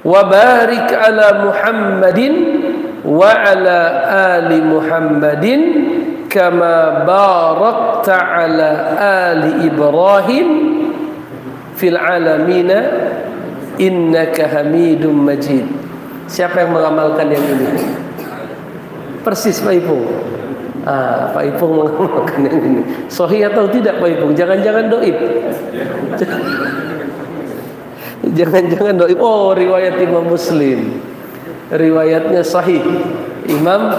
wa barik ala Muhammadin wa ala ali Muhammadin kama barakta ala ali Ibrahim. Fil alamina innaka hamidum majid. Siapa yang mengamalkan yang ini? Persis Pak Ipung. Ah, Pak Ipung mengamalkan yang ini. Sohi atau tidak Pak Ipung? Jangan-jangan doib jangan-jangan doib oh riwayat Imam Muslim. Riwayatnya sahih. Imam?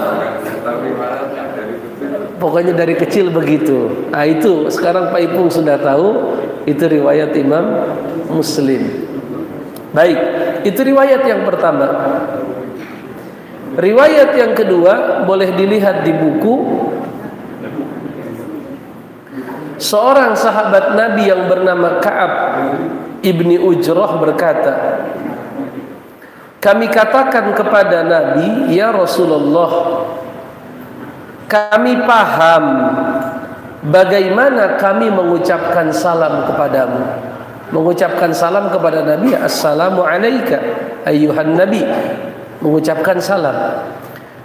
Pokoknya dari kecil begitu. Nah itu sekarang Pak Ipung sudah tahu itu riwayat Imam Muslim. Baik itu riwayat yang pertama. Riwayat yang kedua boleh dilihat di buku. Seorang sahabat Nabi yang bernama Ka'ab ibni Ujrah berkata kami katakan kepada Nabi ya Rasulullah kami paham bagaimana kami mengucapkan salam kepadamu. Mengucapkan salam kepada Nabi assalamu alayka ayyuhan nabi. Mengucapkan salam.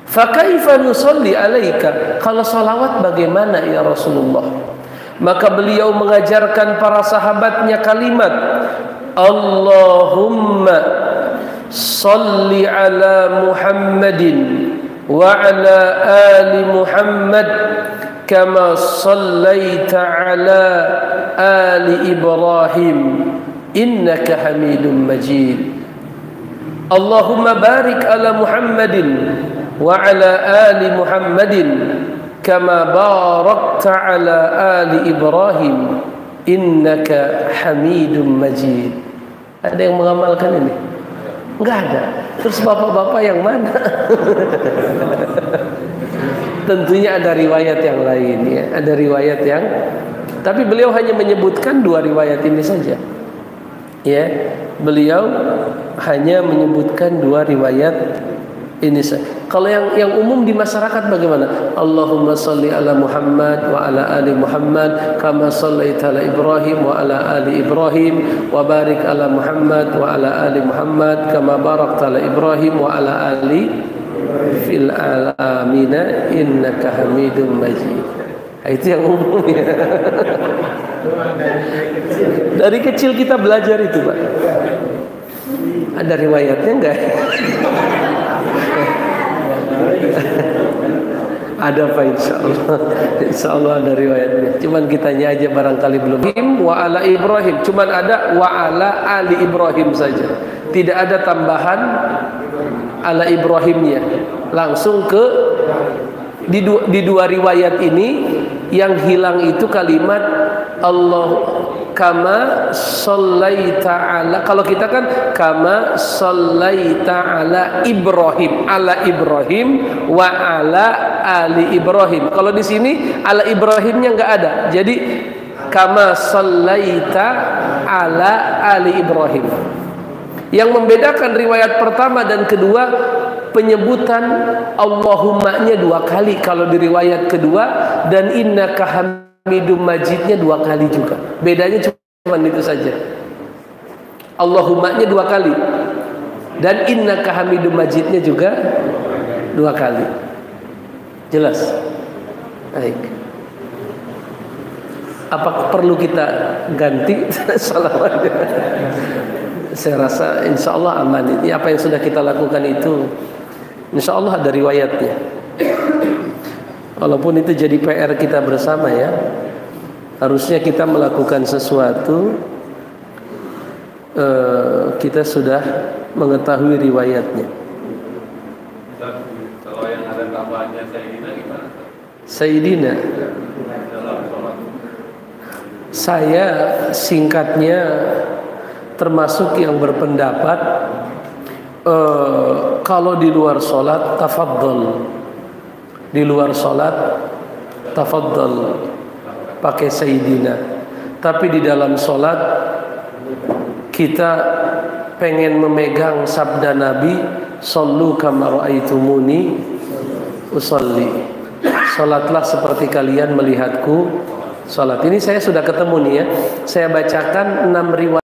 Fa kaifa nusalli alayka? Kalau salawat bagaimana ya Rasulullah maka beliau mengajarkan para sahabatnya kalimat Allahumma salli ala Muhammadin wa ala ali Muhammad kama sallaita ala ali Ibrahim innaka Hamidum Majid. Allahumma barik ala Muhammadin wa ala ali Muhammadin kama barakta ala ali Ibrahim innaka Hamidum Majid. Ada yang mengamalkan ini? Enggak ada. Terus bapak-bapak yang mana? Tentunya ada riwayat yang lain ya. Ada riwayat yang tapi beliau hanya menyebutkan dua riwayat ini saja. Ya beliau hanya menyebutkan dua riwayat ini saja kalau yang yang umum di masyarakat bagaimana? Allahumma salli ala Muhammad wa ala ali Muhammad kama sallaita ala Ibrahim wa ala ali Ibrahim wa barik ala Muhammad wa ala ali Muhammad kama barakta ala Ibrahim wa ala ali fil alamina innaka hamidum majid. Nah, itu yang umum ya. Dari kecil kita belajar itu pak. Ada riwayatnya enggak ada pak insya Allah? Insya Allah ada riwayatnya cuman kitanya aja barangkali belum. Wa ala Ibrahim. Cuman ada wa ala ali Ibrahim saja. Tidak ada tambahan ala Ibrahimnya. Langsung ke di dua, di dua riwayat ini yang hilang itu kalimat Allah kama sallaita ala. Kalau kita kan kama sallaita ala Ibrahim. Ala Ibrahim wa ala ali Ibrahim. Kalau di sini ala Ibrahimnya enggak ada. Jadi kama sallaita ala ali Ibrahim. Yang membedakan riwayat pertama dan kedua penyebutan Allahumma-nya dua kali. Kalau di riwayat kedua dan innaka hamidum majidnya dua kali juga. Bedanya cuma itu saja. Allahumma-nya dua kali dan innaka hamidum majidnya juga dua kali. Jelas? Baik. Apa perlu kita ganti salawatnya? saya rasa insya Allah aman ini apa yang sudah kita lakukan itu insya Allah ada riwayatnya walaupun itu jadi PR kita bersama ya. Harusnya kita melakukan sesuatu uh, kita sudah mengetahui riwayatnya. Kalau yang ada tambahannya Sayyidina gimana? Sayyidina? Saya singkatnya termasuk yang berpendapat uh, kalau di luar sholat tafadhol di luar sholat tafadhol pakai sayyidina. Tapi di dalam sholat kita pengen memegang sabda Nabi sallu kama raaitumuni usolli salatlah seperti kalian melihatku salat. Ini saya sudah ketemu nih ya. Saya bacakan enam riwayat